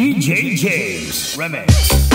DJ James Remix.